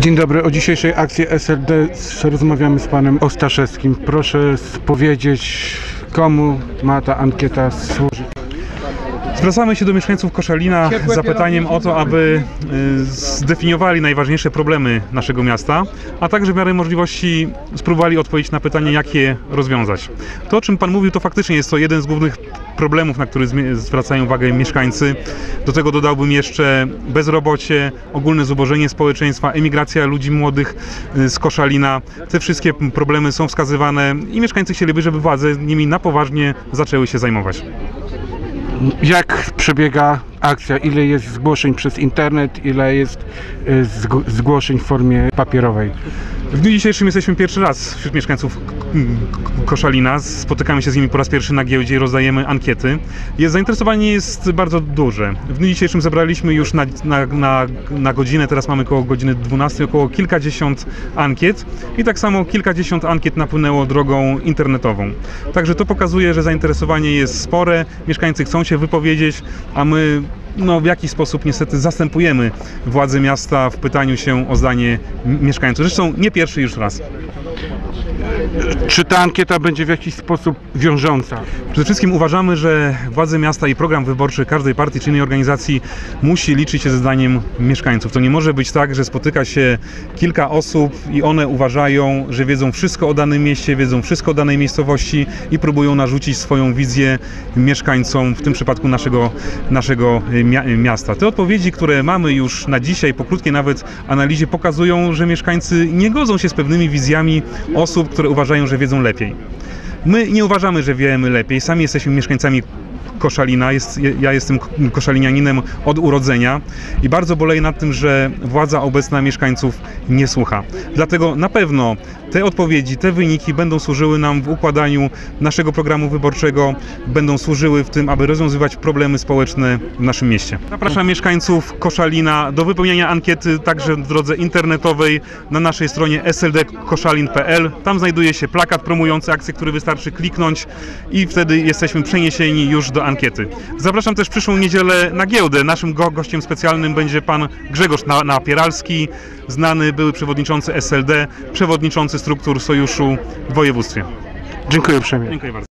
Dzień dobry, o dzisiejszej akcji SLD rozmawiamy z panem Ostaszewskim. Proszę powiedzieć, komu ma ta ankieta służyć. Zwracamy się do mieszkańców Koszalina z zapytaniem o to, aby y, zdefiniowali najważniejsze problemy naszego miasta, a także w miarę możliwości spróbowali odpowiedzieć na pytanie, jak je rozwiązać. To, o czym Pan mówił, to faktycznie jest to jeden z głównych problemów, na który zwracają uwagę mieszkańcy. Do tego dodałbym jeszcze bezrobocie, ogólne zubożenie społeczeństwa, emigracja ludzi młodych y, z Koszalina. Te wszystkie problemy są wskazywane i mieszkańcy chcieliby, żeby władze nimi na poważnie zaczęły się zajmować. Jak przebiega akcja? Ile jest zgłoszeń przez internet? Ile jest y, zg- zgłoszeń w formie papierowej? W dniu dzisiejszym jesteśmy pierwszy raz wśród mieszkańców Koszalina. Spotykamy się z nimi po raz pierwszy na giełdzie i rozdajemy ankiety. Jest, zainteresowanie jest bardzo duże. W dniu dzisiejszym zebraliśmy już na, na, na, na godzinę, teraz mamy około godziny 12, około kilkadziesiąt ankiet i tak samo kilkadziesiąt ankiet napłynęło drogą internetową. Także to pokazuje, że zainteresowanie jest spore, mieszkańcy chcą się wypowiedzieć, a my no, w jakiś sposób niestety zastępujemy władze miasta w pytaniu się o zdanie mieszkańców. Zresztą nie pierwszy już raz. Czy ta ankieta będzie w jakiś sposób wiążąca? Przede wszystkim uważamy, że władze miasta i program wyborczy każdej partii czy innej organizacji musi liczyć się ze zdaniem mieszkańców. To nie może być tak, że spotyka się kilka osób i one uważają, że wiedzą wszystko o danym mieście, wiedzą wszystko o danej miejscowości i próbują narzucić swoją wizję mieszkańcom, w tym przypadku naszego, naszego mia- miasta. Te odpowiedzi, które mamy już na dzisiaj, po krótkiej nawet analizie, pokazują, że mieszkańcy nie godzą się z pewnymi wizjami osób, które uważają, że wiedzą lepiej. My nie uważamy, że wiemy lepiej. Sami jesteśmy mieszkańcami Koszalina. Jest, ja jestem koszalinianinem od urodzenia i bardzo boleję nad tym, że władza obecna mieszkańców nie słucha. Dlatego na pewno te odpowiedzi, te wyniki będą służyły nam w układaniu naszego programu wyborczego, będą służyły w tym, aby rozwiązywać problemy społeczne w naszym mieście. Zapraszam mieszkańców Koszalina do wypełniania ankiety także w drodze internetowej na naszej stronie sldkoszalin.pl. Tam znajduje się plakat promujący akcję, który wystarczy kliknąć i wtedy jesteśmy przeniesieni już do ankiety. Zapraszam też przyszłą niedzielę na giełdę. Naszym go gościem specjalnym będzie pan Grzegorz Na- Napieralski, znany były przewodniczący SLD, przewodniczący struktur sojuszu w województwie. Dziękuję uprzejmie. Dziękuję bardzo.